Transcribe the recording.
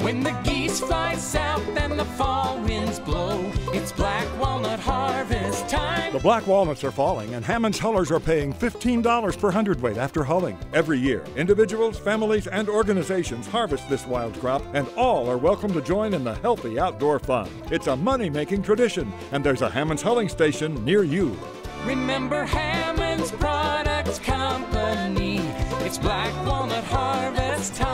When the geese fly south and the fall winds blow, it's black walnut harvest time. The black walnuts are falling, and Hammons hullers are paying $15 per hundredweight after hulling. Every year, individuals, families, and organizations harvest this wild crop, and all are welcome to join in the healthy outdoor fun. It's a money making tradition, and there's a Hammons hulling station near you. Remember Hammons Products Company. It's black walnut harvest time.